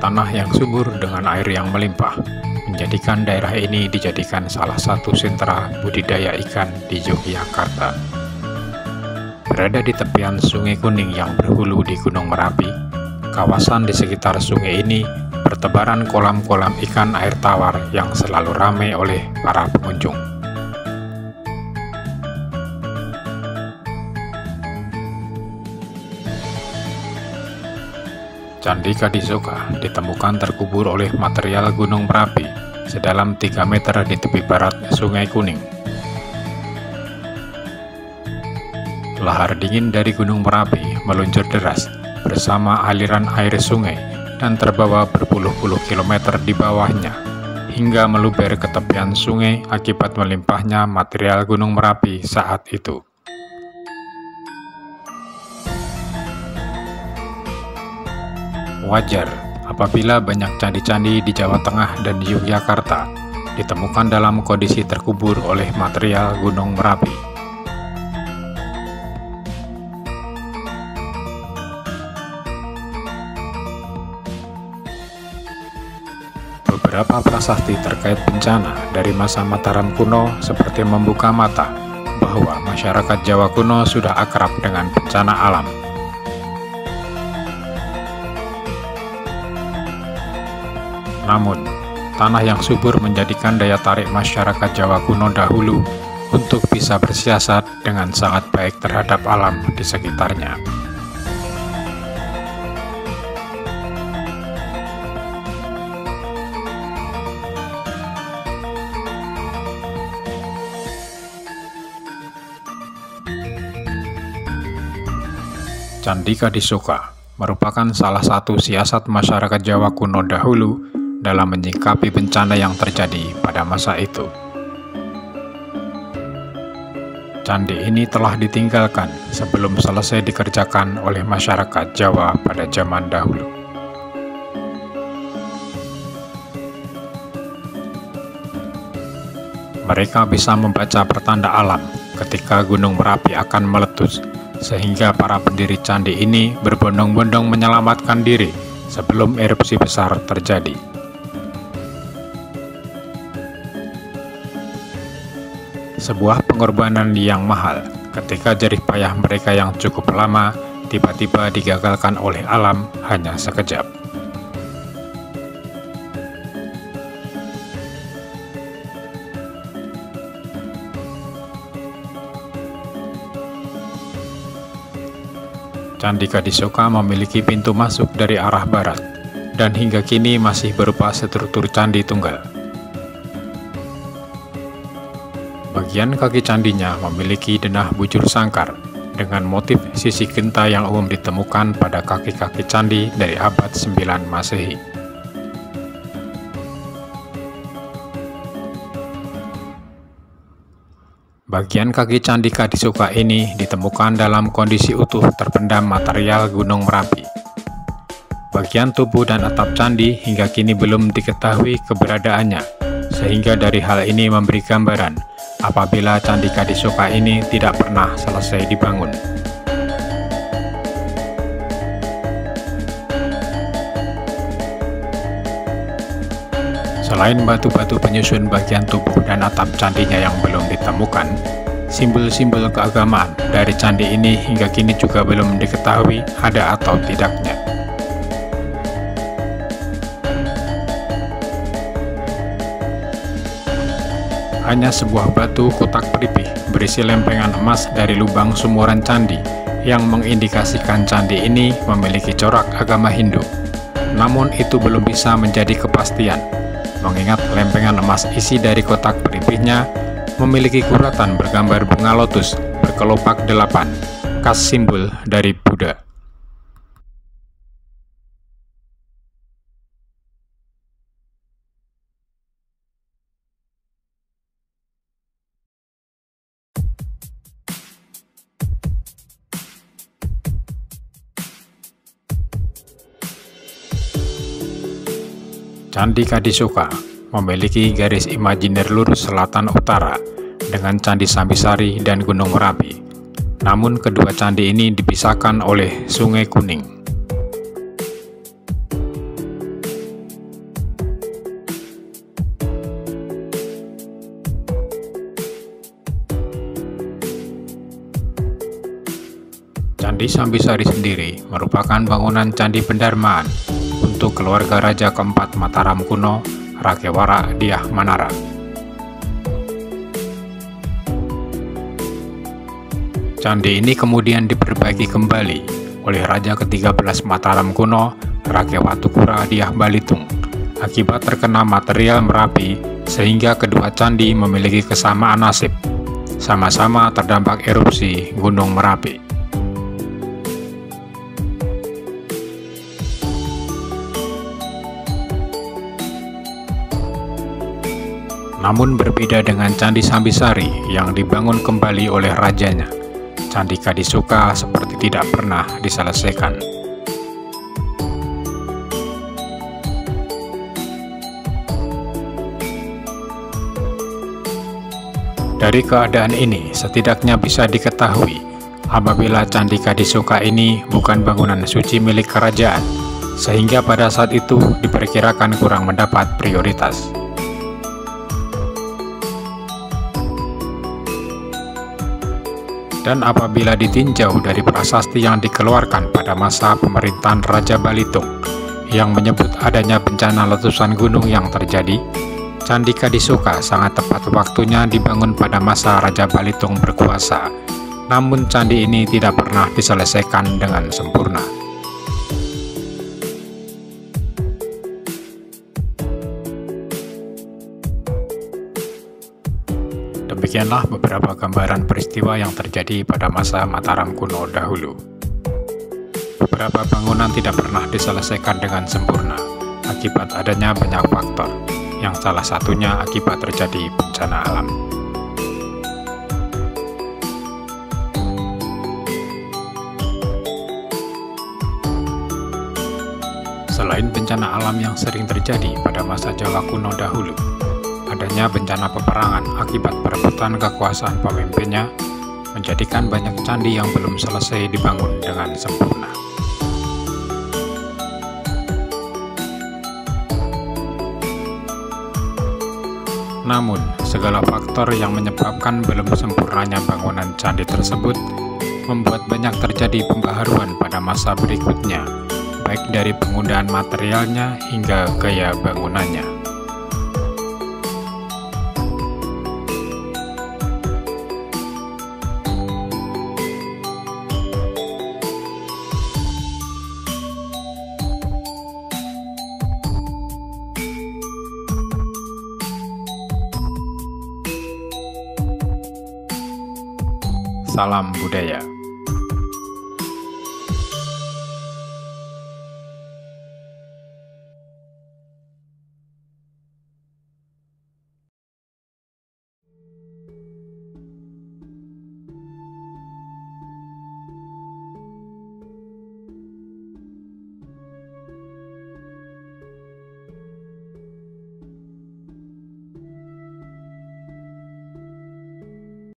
tanah yang subur dengan air yang melimpah, menjadikan daerah ini dijadikan salah satu sentra budidaya ikan di Yogyakarta. Berada di tepian Sungai Kuning yang berhulu di Gunung Merapi, kawasan di sekitar sungai ini bertebaran kolam-kolam ikan air tawar yang selalu ramai oleh para pengunjung. Candi Kadisoka ditemukan terkubur oleh material Gunung Merapi sedalam 3 meter di tepi barat Sungai Kuning. Lahar dingin dari Gunung Merapi meluncur deras bersama aliran air sungai dan terbawa berpuluh-puluh kilometer di bawahnya hingga meluber ke tepian sungai akibat melimpahnya material Gunung Merapi saat itu. Wajar apabila banyak candi-candi di Jawa Tengah dan Yogyakarta ditemukan dalam kondisi terkubur oleh material Gunung Merapi. Beberapa prasasti terkait bencana dari masa Mataram kuno seperti membuka mata bahwa masyarakat Jawa kuno sudah akrab dengan bencana alam. Namun, tanah yang subur menjadikan daya tarik masyarakat Jawa kuno dahulu untuk bisa bersiasat dengan sangat baik terhadap alam di sekitarnya. Candika Disoka merupakan salah satu siasat masyarakat Jawa kuno dahulu dalam menyikapi bencana yang terjadi pada masa itu. Candi ini telah ditinggalkan sebelum selesai dikerjakan oleh masyarakat Jawa pada zaman dahulu. Mereka bisa membaca pertanda alam ketika Gunung Merapi akan meletus, sehingga para pendiri candi ini berbondong-bondong menyelamatkan diri sebelum erupsi besar terjadi. Sebuah pengorbanan yang mahal ketika jerih payah mereka yang cukup lama tiba-tiba digagalkan oleh alam hanya sekejap. Candi Kadisoka memiliki pintu masuk dari arah barat, dan hingga kini masih berupa struktur candi tunggal. Bagian kaki candinya memiliki denah bujur sangkar dengan motif sisi genta yang umum ditemukan pada kaki-kaki candi dari abad 9 Masehi. Bagian kaki candi Kadisuka ini ditemukan dalam kondisi utuh terpendam material Gunung Merapi. Bagian tubuh dan atap candi hingga kini belum diketahui keberadaannya, sehingga dari hal ini memberi gambaran apabila Candi Kadisoka ini tidak pernah selesai dibangun. Selain batu-batu penyusun bagian tubuh dan atap candinya yang belum ditemukan, simbol-simbol keagamaan dari candi ini hingga kini juga belum diketahui ada atau tidaknya. Hanya sebuah batu kotak peripih berisi lempengan emas dari lubang sumuran candi yang mengindikasikan candi ini memiliki corak agama Hindu. Namun itu belum bisa menjadi kepastian, mengingat lempengan emas isi dari kotak peripihnya memiliki kuratan bergambar bunga lotus berkelopak delapan, khas simbol dari Buddha. Candi Kadisuka memiliki garis imajiner lurus selatan utara dengan Candi Sambisari dan Gunung Merapi. Namun kedua candi ini dipisahkan oleh Sungai Kuning. Candi Sambisari sendiri merupakan bangunan candi pendarmaan untuk keluarga Raja keempat Mataram kuno, Rakewara Diah Manara. Candi ini kemudian diperbaiki kembali oleh Raja ke-13 Mataram kuno, Rakewatukura Diah Balitung, akibat terkena material Merapi sehingga kedua candi memiliki kesamaan nasib, sama-sama terdampak erupsi Gunung Merapi. Namun berbeda dengan Candi Sambisari yang dibangun kembali oleh rajanya, Candi Kadisuka seperti tidak pernah diselesaikan. Dari keadaan ini, setidaknya bisa diketahui apabila Candi Kadisuka ini bukan bangunan suci milik kerajaan, sehingga pada saat itu diperkirakan kurang mendapat prioritas. Dan apabila ditinjau dari prasasti yang dikeluarkan pada masa pemerintahan Raja Balitung yang menyebut adanya bencana letusan gunung yang terjadi, Candi Kadisuka sangat tepat waktunya dibangun pada masa Raja Balitung berkuasa, namun candi ini tidak pernah diselesaikan dengan sempurna. Demikianlah beberapa gambaran peristiwa yang terjadi pada masa Mataram kuno dahulu. Beberapa bangunan tidak pernah diselesaikan dengan sempurna akibat adanya banyak faktor, yang salah satunya akibat terjadi bencana alam. Selain bencana alam yang sering terjadi pada masa Jawa kuno dahulu, adanya bencana peperangan akibat perebutan kekuasaan pemimpinnya menjadikan banyak candi yang belum selesai dibangun dengan sempurna. Namun, segala faktor yang menyebabkan belum sempurnanya bangunan candi tersebut membuat banyak terjadi pembaharuan pada masa berikutnya, baik dari penggunaan materialnya hingga gaya bangunannya. Salam budaya.